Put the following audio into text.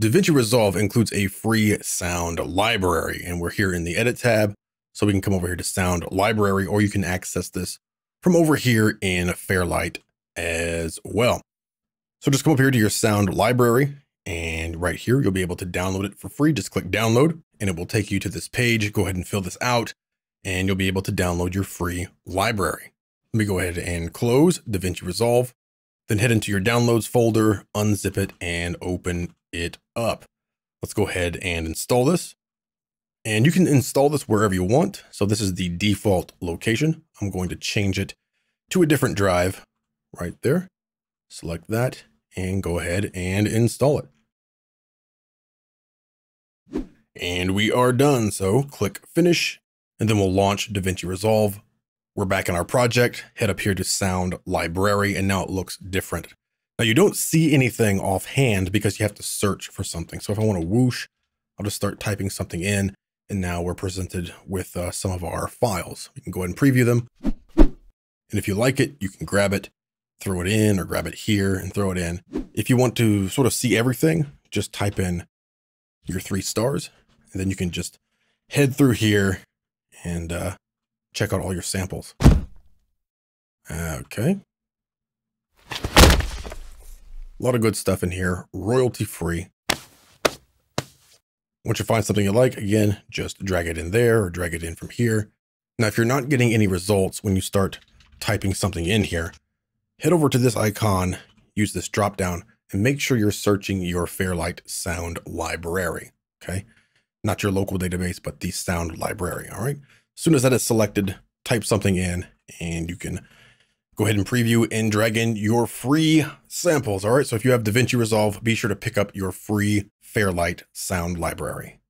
DaVinci Resolve includes a free sound library, and we're here in the Edit tab. So we can come over here to Sound Library, or you can access this from over here in Fairlight as well. So just come up here to your sound library, and right here, you'll be able to download it for free. Just click download, and it will take you to this page. Go ahead and fill this out, and you'll be able to download your free library. Let me go ahead and close DaVinci Resolve, then head into your downloads folder, unzip it, and open it up. Let's go ahead and install this. And you can install this wherever you want. So this is the default location. I'm going to change it to a different drive right there. Select that and go ahead and install it. And we are done. So click finish and then we'll launch DaVinci Resolve. We're back in our project, head up here to sound library and now it looks different. Now you don't see anything offhand because you have to search for something. So if I want to whoosh, I'll just start typing something in and now we're presented with uh, some of our files. We can go ahead and preview them. And if you like it, you can grab it, throw it in or grab it here and throw it in. If you want to sort of see everything, just type in your three stars and then you can just head through here and uh, check out all your samples. Okay. A lot of good stuff in here, royalty free. Once you find something you like, again, just drag it in there or drag it in from here. Now, if you're not getting any results when you start typing something in here, head over to this icon, use this drop down, and make sure you're searching your Fairlight sound library. Okay. Not your local database, but the sound library. All right. As soon as that is selected, type something in and you can go ahead and preview and drag in your free samples. All right. So if you have DaVinci Resolve, be sure to pick up your free Fairlight sound library.